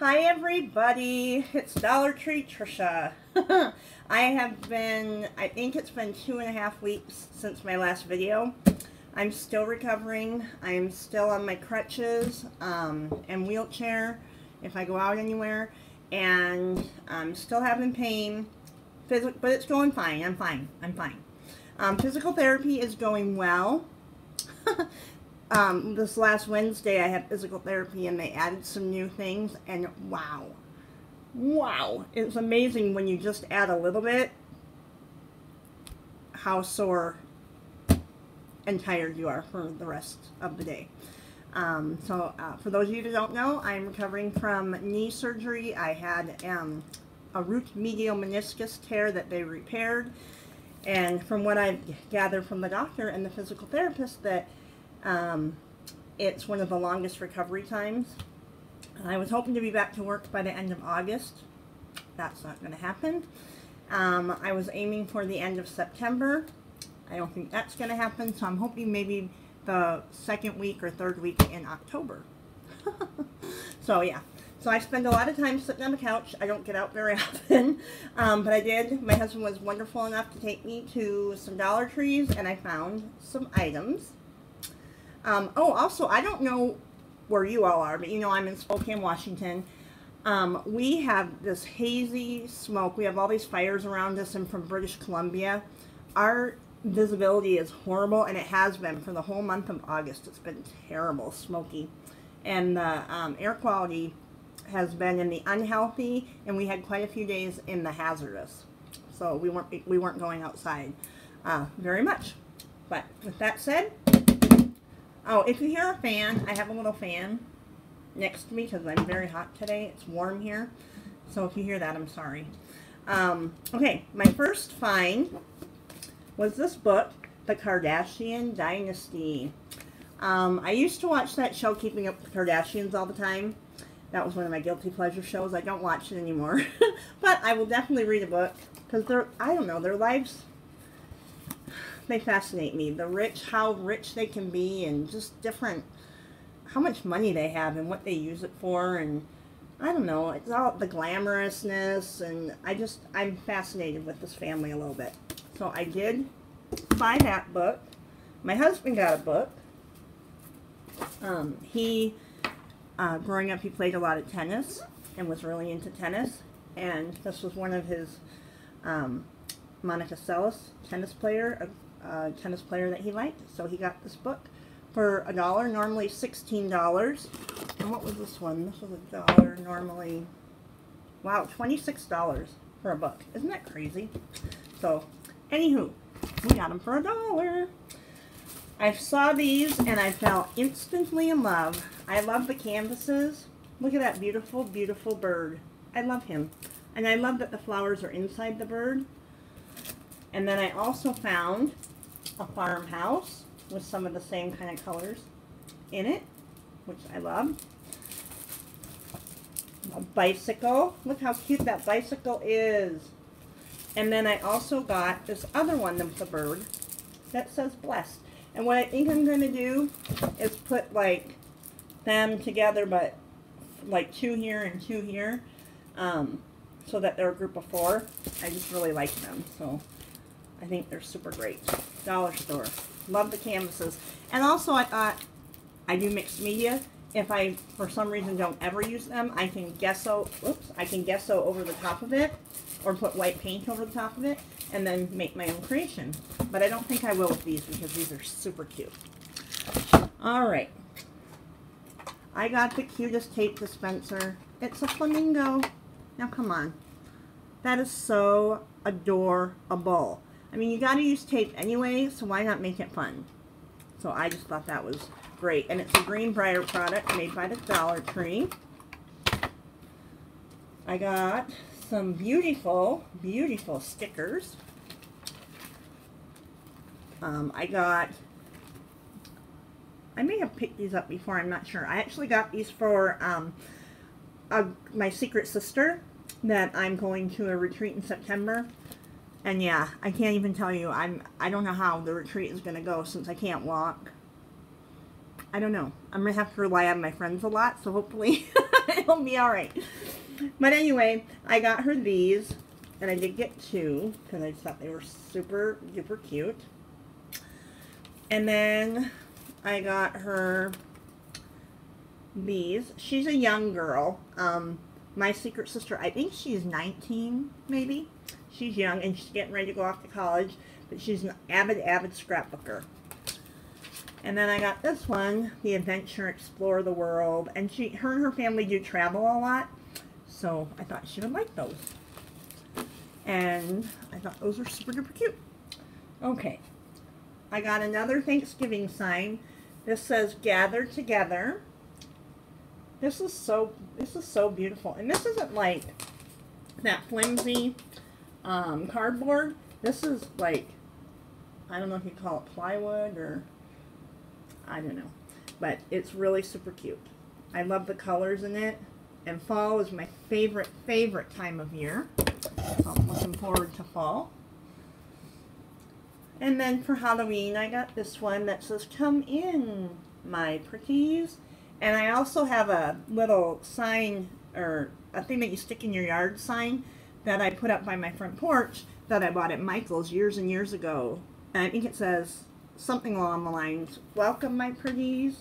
Hi everybody, it's Dollar Tree Tricia. I have been, I think it's been two and a half weeks since my last video. I'm still recovering. I'm still on my crutches um, and wheelchair if I go out anywhere. And I'm still having pain, but it's going fine. I'm fine. I'm fine. Um, physical therapy is going well. um, this last Wednesday I had physical therapy and they added some new things and wow. Wow. It's amazing when you just add a little bit how sore and tired you are for the rest of the day. Um, so uh, for those of you who don't know, I'm recovering from knee surgery. I had um, a root medial meniscus tear that they repaired. And from what I've gathered from the doctor and the physical therapist, that um, it's one of the longest recovery times. And I was hoping to be back to work by the end of August. That's not going to happen. Um, I was aiming for the end of September. I don't think that's going to happen, so I'm hoping maybe the second week or third week in October. so yeah, so I spend a lot of time sitting on the couch. I don't get out very often, um, but I did. My husband was wonderful enough to take me to some Dollar Trees, and I found some items. Um, oh, also, I don't know where you all are, but you know I'm in Spokane, Washington. Um, we have this hazy smoke. We have all these fires around us, and from British Columbia. Our visibility is horrible, and it has been for the whole month of August. It's been terrible, smoky. And the um, air quality has been in the unhealthy, and we had quite a few days in the hazardous. So we weren't, we weren't going outside uh, very much. But with that said, Oh, if you hear a fan, I have a little fan next to me because I'm very hot today. It's warm here. So if you hear that, I'm sorry. Um, okay, my first find was this book, The Kardashian Dynasty. Um, I used to watch that show, Keeping Up with the Kardashians, all the time. That was one of my guilty pleasure shows. I don't watch it anymore. but I will definitely read a book because they're, I don't know, their lives they fascinate me. The rich, how rich they can be, and just different, how much money they have and what they use it for, and I don't know, it's all the glamorousness, and I just, I'm fascinated with this family a little bit. So I did buy that book. My husband got a book. Um, he, uh, growing up, he played a lot of tennis and was really into tennis, and this was one of his um, Monica Seles, tennis player, uh, tennis player that he liked. So he got this book for a dollar, normally $16. And what was this one? This was a dollar, normally, wow, $26 for a book. Isn't that crazy? So, anywho, we got them for a dollar. I saw these and I fell instantly in love. I love the canvases. Look at that beautiful, beautiful bird. I love him. And I love that the flowers are inside the bird. And then I also found a farmhouse with some of the same kind of colors in it, which I love. A bicycle. Look how cute that bicycle is. And then I also got this other one with a bird that says blessed. And what I think I'm going to do is put like them together, but like two here and two here, um, so that they're a group of four. I just really like them. So I think they're super great. Dollar store. Love the canvases. And also I thought I do mixed media. If I, for some reason, don't ever use them, I can gesso, oops, I can gesso over the top of it or put white paint over the top of it and then make my own creation. But I don't think I will with these because these are super cute. All right. I got the cutest tape dispenser. It's a flamingo. Now, come on. That is so adorable. I mean, you got to use tape anyway, so why not make it fun? So I just thought that was great. And it's a Greenbrier product made by the Dollar Tree. I got some beautiful, beautiful stickers. Um, I got, I may have picked these up before, I'm not sure. I actually got these for um, a, my secret sister that I'm going to a retreat in September. And yeah, I can't even tell you. I'm I don't know how the retreat is gonna go since I can't walk. I don't know. I'm gonna have to rely on my friends a lot, so hopefully It'll be all right. But anyway, I got her these, and I did get two because I just thought they were super duper cute. And then I got her these. She's a young girl. Um, my secret sister, I think she's 19, maybe. She's young and she's getting ready to go off to college, but she's an avid, avid scrapbooker. And then I got this one, The Adventure Explore the World. And she, her and her family do travel a lot, so I thought she would like those. And I thought those were super duper cute. Okay, I got another Thanksgiving sign. This says Gather Together. This is so this is so beautiful. And this isn't like that flimsy um, cardboard. This is like I don't know if you call it plywood or I don't know. But it's really super cute. I love the colors in it. And fall is my favorite, favorite time of year. So I'm looking forward to fall. And then for Halloween, I got this one that says, Come in, my pretties. And I also have a little sign, or a thing that you stick in your yard sign, that I put up by my front porch that I bought at Michael's years and years ago. And I think it says something along the lines, Welcome, my pretties.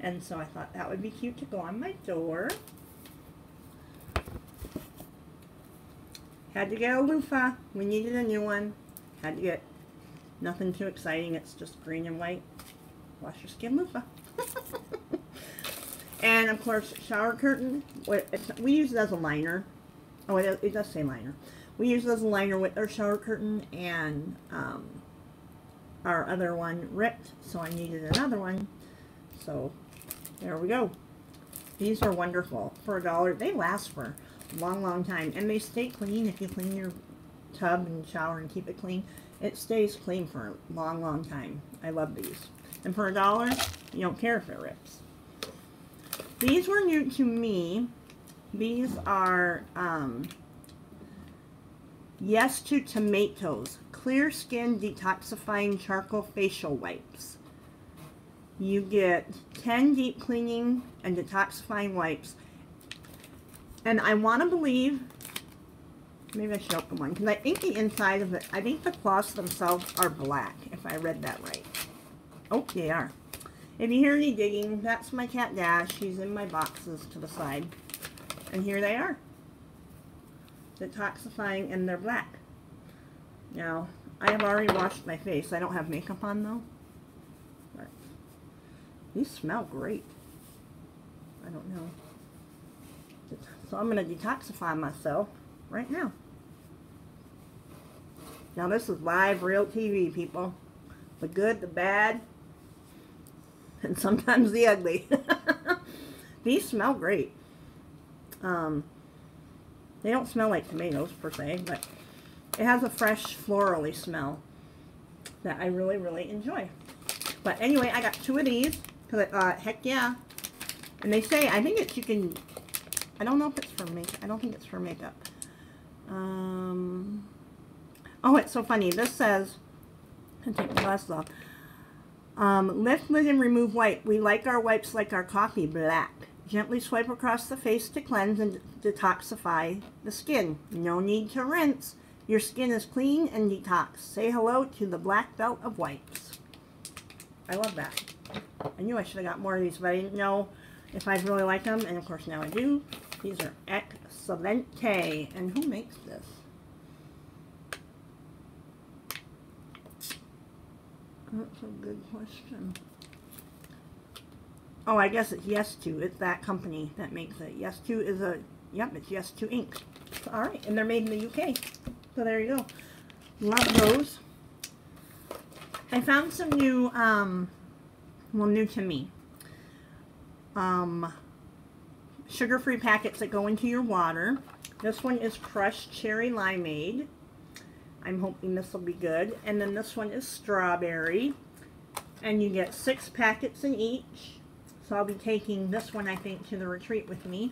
And so I thought that would be cute to go on my door. Had to get a loofah. We needed a new one. Had to get nothing too exciting. It's just green and white. Wash your skin loofah. and of course, shower curtain. We use it as a liner. Oh, it, it does say liner. We use it as a liner with our shower curtain and um, our other one ripped, so I needed another one. So there we go. These are wonderful. For a dollar, they last for a long, long time. And they stay clean if you clean your tub and shower and keep it clean. It stays clean for a long, long time. I love these. And for a dollar, you don't care if it rips. These were new to me. These are um, Yes to Tomatoes Clear Skin Detoxifying Charcoal Facial Wipes. You get 10 deep cleaning and detoxifying wipes. And I want to believe, maybe I should open one, because I think the inside of it, I think the cloths themselves are black, if I read that right. Oh, they are. If you hear any digging, that's my cat Dash. She's in my boxes to the side. And here they are detoxifying, and they're black. Now, I have already washed my face. I don't have makeup on, though. But these smell great. I don't know. So I'm going to detoxify myself right now. Now, this is live, real TV, people. The good, the bad, and sometimes the ugly. these smell great. Um, they don't smell like tomatoes per se, but it has a fresh florally smell that I really, really enjoy. But anyway, I got two of these because uh, heck yeah. And they say, I think it's, you can, I don't know if it's for makeup. I don't think it's for makeup. Um, oh, it's so funny. This says, I take the glasses off. Um, lift lid and remove wipe. We like our wipes like our coffee black. Gently swipe across the face to cleanse and detoxify the skin. No need to rinse. Your skin is clean and detox. Say hello to the black belt of wipes. I love that. I knew I should have got more of these, but I didn't know if I'd really like them, and of course now I do. These are Excelente. And who makes this? That's a good question. Oh, I guess it's Yes To. It's that company that makes it. Yes To is a, yep, it's Yes To Inc. All right, and they're made in the UK. So there you go. Love those. I found some new, um, well, new to me. Um, sugar-free packets that go into your water. This one is crushed cherry limeade. I'm hoping this will be good. And then this one is strawberry. And you get six packets in each. So I'll be taking this one, I think, to the retreat with me.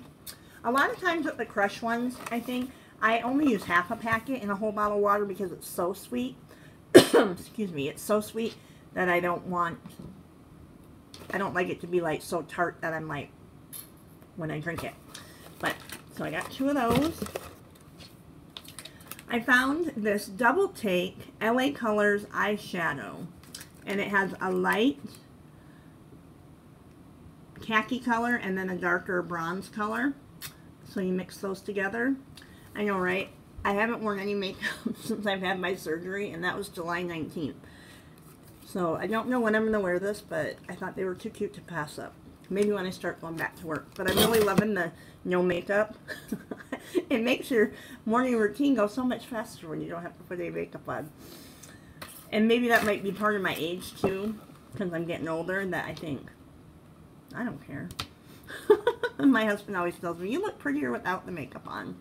A lot of times with the crush ones, I think, I only use half a packet in a whole bottle of water because it's so sweet. Excuse me, it's so sweet that I don't want, I don't like it to be like so tart that I'm like, when I drink it. But, so I got two of those. I found this double take LA Colors eyeshadow. And it has a light khaki color and then a darker bronze color. So you mix those together. I know, right? I haven't worn any makeup since I've had my surgery, and that was July 19th. So I don't know when I'm going to wear this, but I thought they were too cute to pass up. Maybe when I start going back to work. But I'm really loving the no makeup. it makes your morning routine go so much faster when you don't have to put any makeup on. And maybe that might be part of my age too, because I'm getting older, that I think, I don't care. my husband always tells me, you look prettier without the makeup on.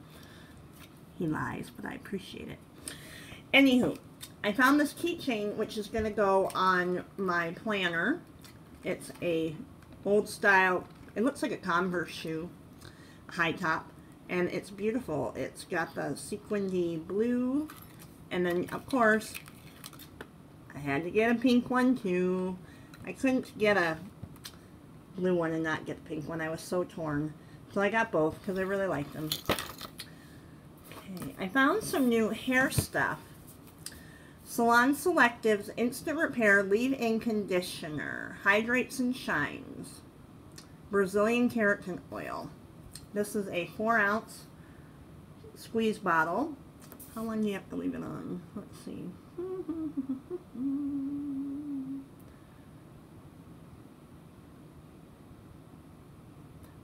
He lies, but I appreciate it. Anywho, I found this keychain, which is going to go on my planner. It's a old style, it looks like a Converse shoe, high top, and it's beautiful. It's got the sequinedy blue, and then, of course, I had to get a pink one, too. I couldn't get a blue one and not get the pink one. I was so torn. So I got both because I really like them. Okay, I found some new hair stuff. Salon Selectives Instant Repair Leave-In Conditioner. Hydrates and shines. Brazilian Keratin Oil. This is a 4 ounce squeeze bottle. How long do you have to leave it on? Let's see.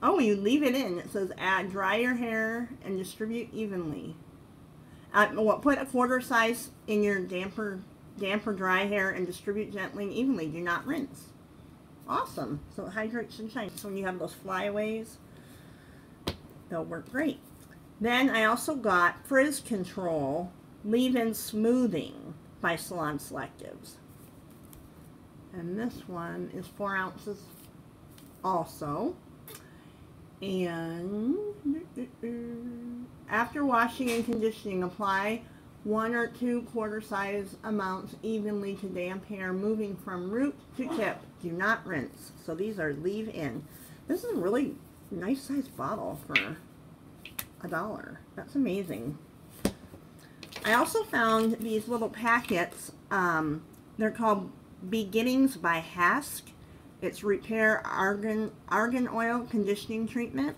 Oh, you leave it in. It says add dry your hair and distribute evenly. Uh, put a quarter size in your damper, damper dry hair and distribute gently and evenly. Do not rinse. Awesome. So it hydrates and shines. So when you have those flyaways, they'll work great. Then I also got Frizz Control Leave-In Smoothing by Salon Selectives. And this one is four ounces also. And after washing and conditioning, apply one or two quarter size amounts evenly to damp hair, moving from root to tip. Do not rinse. So these are leave in. This is a really nice size bottle for a dollar. That's amazing. I also found these little packets. Um, they're called Beginnings by Hask. It's Repair Argan, Argan Oil Conditioning Treatment.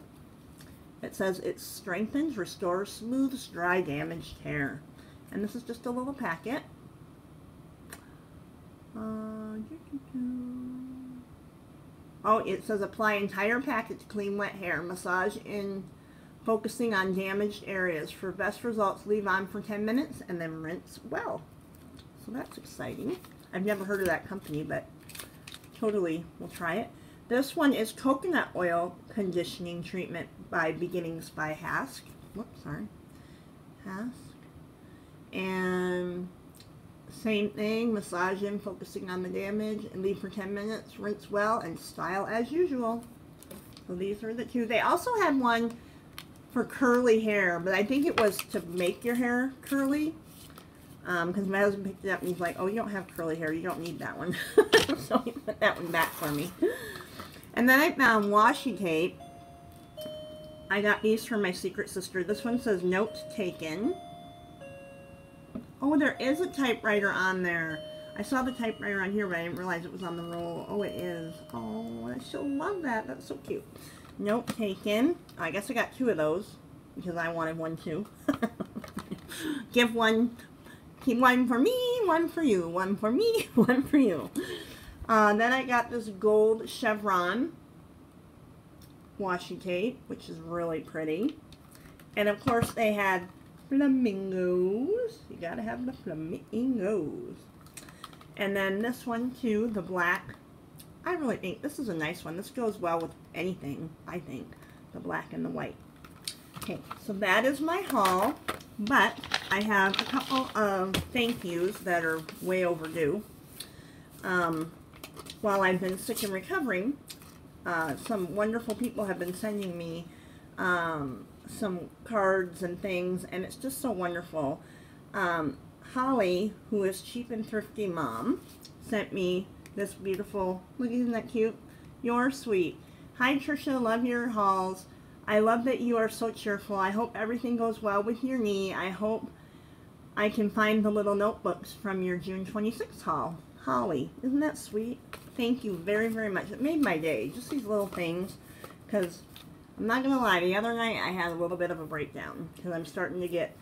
It says it strengthens, restores, smooths dry, damaged hair. And this is just a little packet. Uh, oh, it says apply entire packet to clean wet hair. Massage in focusing on damaged areas. For best results, leave on for 10 minutes and then rinse well. So that's exciting. I've never heard of that company, but totally will try it. This one is Coconut Oil Conditioning Treatment by Beginnings by Hask. Whoops, sorry. Hask. And same thing, massage in, focusing on the damage, and leave for 10 minutes, rinse well, and style as usual. So these are the two. They also had one for curly hair, but I think it was to make your hair curly because um, my husband picked it up and he's like, oh, you don't have curly hair. You don't need that one. so he put that one back for me. And then I found washi tape. I got these from my secret sister. This one says note taken. Oh, there is a typewriter on there. I saw the typewriter on here, but I didn't realize it was on the roll. Oh, it is. Oh, I still love that. That's so cute. Note taken. I guess I got two of those because I wanted one too. Give one Keep one for me, one for you, one for me, one for you. Uh, then I got this gold chevron washi tape, which is really pretty. And of course they had flamingos. You gotta have the flamingos. And then this one too, the black. I really think this is a nice one. This goes well with anything, I think. The black and the white. Okay, so that is my haul. But I have a couple of thank yous that are way overdue. Um, while I've been sick and recovering, uh, some wonderful people have been sending me um, some cards and things, and it's just so wonderful. Um, Holly, who is Cheap and Thrifty Mom, sent me this beautiful, look, isn't that cute? You're sweet. Hi, Tricia, love your hauls. I love that you are so cheerful. I hope everything goes well with your knee. I hope I can find the little notebooks from your June 26th haul. Holly, isn't that sweet? Thank you very, very much. It made my day, just these little things. Because I'm not going to lie, the other night I had a little bit of a breakdown. Because I'm starting to get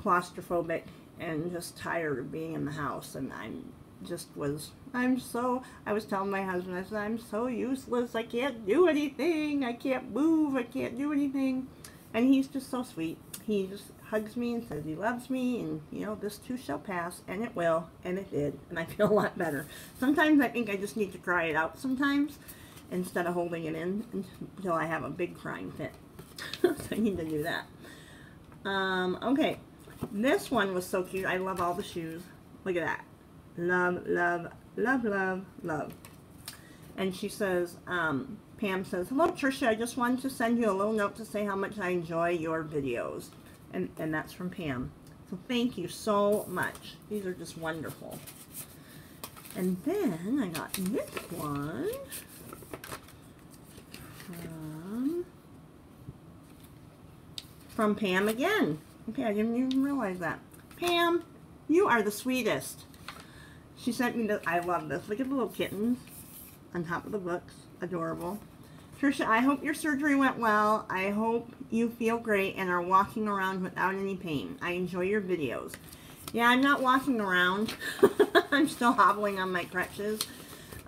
claustrophobic and just tired of being in the house. And I'm just was, I'm so, I was telling my husband, I said, I'm so useless. I can't do anything. I can't move. I can't do anything. And he's just so sweet. He just hugs me and says he loves me and, you know, this too shall pass. And it will. And it did. And I feel a lot better. Sometimes I think I just need to cry it out sometimes instead of holding it in until I have a big crying fit. so I need to do that. Um, okay. This one was so cute. I love all the shoes. Look at that. Love, love, love, love, love. And she says, um, Pam says, Hello, Tricia. I just wanted to send you a little note to say how much I enjoy your videos. And, and that's from Pam. So thank you so much. These are just wonderful. And then I got this one from, from Pam again. Okay, I didn't even realize that. Pam, you are the sweetest. She sent me the, I love this. Look at the little kittens on top of the books. Adorable. Tricia, I hope your surgery went well. I hope you feel great and are walking around without any pain. I enjoy your videos. Yeah, I'm not walking around. I'm still hobbling on my crutches.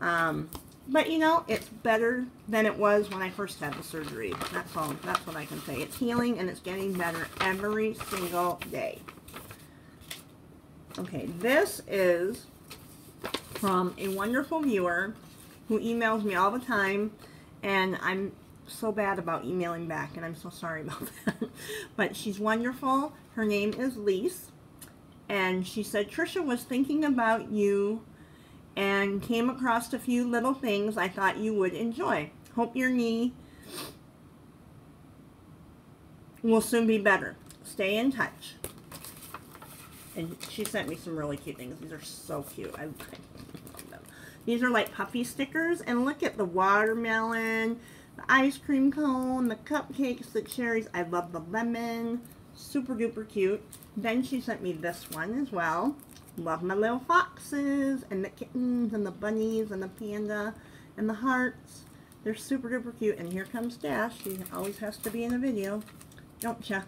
Um, but, you know, it's better than it was when I first had the surgery. That's all. That's what I can say. It's healing and it's getting better every single day. Okay, this is from a wonderful viewer who emails me all the time, and I'm so bad about emailing back, and I'm so sorry about that. but she's wonderful. Her name is Lise, and she said, Tricia was thinking about you and came across a few little things I thought you would enjoy. Hope your knee will soon be better. Stay in touch. And she sent me some really cute things. These are so cute. I, love them. these are like puffy stickers. And look at the watermelon, the ice cream cone, the cupcakes, the cherries. I love the lemon. Super duper cute. Then she sent me this one as well. Love my little foxes and the kittens and the bunnies and the panda and the hearts. They're super duper cute. And here comes Dash. She always has to be in a video. Don't ya?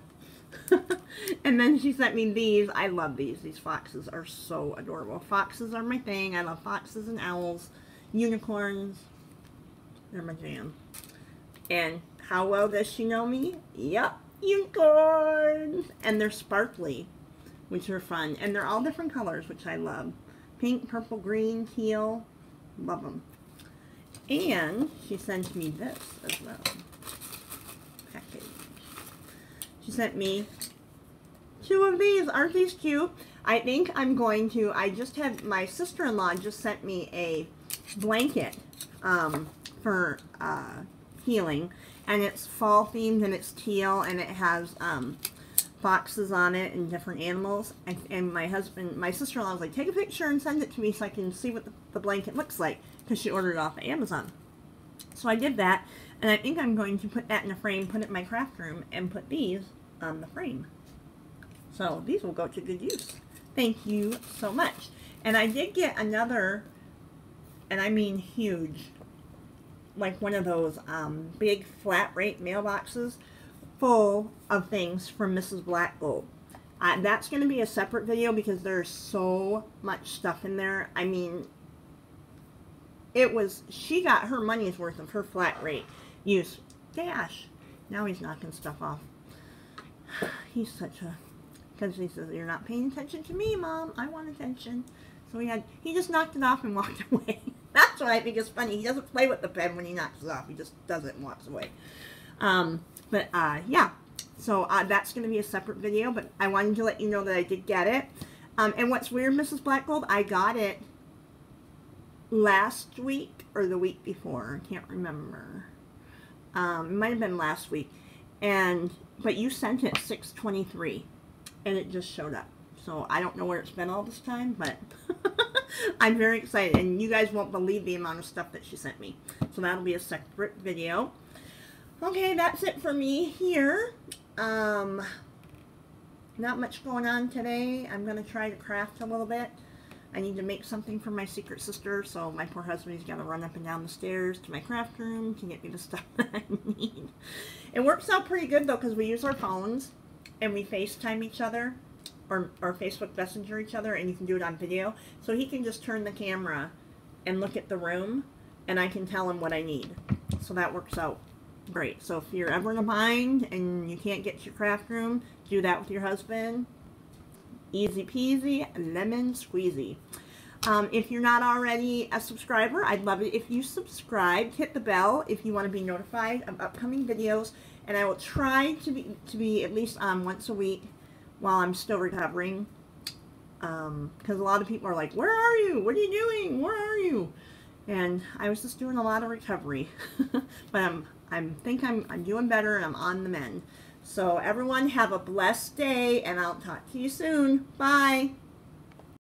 and then she sent me these. I love these. These foxes are so adorable. Foxes are my thing. I love foxes and owls. Unicorns. They're my jam. And how well does she know me? Yup. Unicorns. And they're sparkly, which are fun. And they're all different colors, which I love. Pink, purple, green, teal. Love them. And she sent me this as well. She sent me two of these. Aren't these cute? I think I'm going to, I just had, my sister-in-law just sent me a blanket um, for uh, healing. And it's fall themed and it's teal and it has um, boxes on it and different animals. And, and my husband, my sister-in-law was like, take a picture and send it to me so I can see what the, the blanket looks like. Because she ordered it off of Amazon. So I did that. And I think I'm going to put that in a frame, put it in my craft room, and put these on the frame. So these will go to good use. Thank you so much. And I did get another, and I mean huge, like one of those um, big flat rate mailboxes full of things from Mrs. Black Gold. Uh, that's going to be a separate video because there's so much stuff in there. I mean, it was, she got her money's worth of her flat rate use. Dash. Now he's knocking stuff off. He's such a, because he says, you're not paying attention to me, Mom. I want attention. So he had, he just knocked it off and walked away. That's what I think is funny. He doesn't play with the pen when he knocks it off. He just does it and walks away. Um, but, uh, yeah. So, uh, that's going to be a separate video, but I wanted to let you know that I did get it. Um, and what's weird, Mrs. Black Gold, I got it last week or the week before. I can't remember. Um, it might have been last week. And, but you sent it 623 and it just showed up. So I don't know where it's been all this time, but I'm very excited. And you guys won't believe the amount of stuff that she sent me. So that'll be a separate video. Okay, that's it for me here. Um, not much going on today. I'm going to try to craft a little bit. I need to make something for my secret sister, so my poor husband's got to run up and down the stairs to my craft room to get me the stuff that I need. It works out pretty good, though, because we use our phones and we FaceTime each other or, or Facebook Messenger each other, and you can do it on video. So he can just turn the camera and look at the room, and I can tell him what I need. So that works out great. So if you're ever in a bind and you can't get to your craft room, do that with your husband Easy peasy, lemon squeezy. Um, if you're not already a subscriber, I'd love it if you subscribe. Hit the bell if you want to be notified of upcoming videos. And I will try to be, to be at least um, once a week while I'm still recovering. Because um, a lot of people are like, where are you? What are you doing? Where are you? And I was just doing a lot of recovery. but I'm, I'm think I'm, I'm doing better and I'm on the mend. So everyone have a blessed day and I'll talk to you soon. Bye.